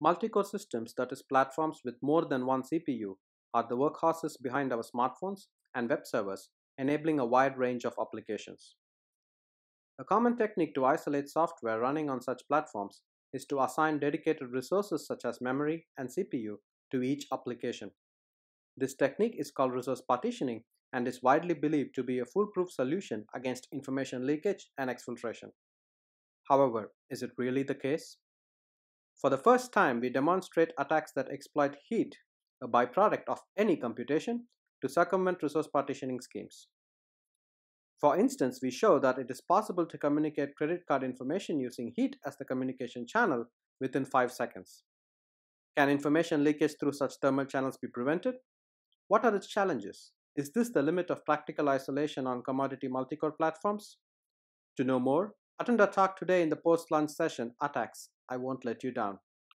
Multi-core systems, that is platforms with more than one CPU, are the workhorses behind our smartphones and web servers, enabling a wide range of applications. A common technique to isolate software running on such platforms is to assign dedicated resources such as memory and CPU to each application. This technique is called resource partitioning and is widely believed to be a foolproof solution against information leakage and exfiltration. However, is it really the case? For the first time, we demonstrate attacks that exploit heat, a byproduct of any computation, to circumvent resource partitioning schemes. For instance, we show that it is possible to communicate credit card information using heat as the communication channel within 5 seconds. Can information leakage through such thermal channels be prevented? What are its challenges? Is this the limit of practical isolation on commodity multi-core platforms? To know more, attend our talk today in the post-lunch session, Attacks, I Won't Let You Down.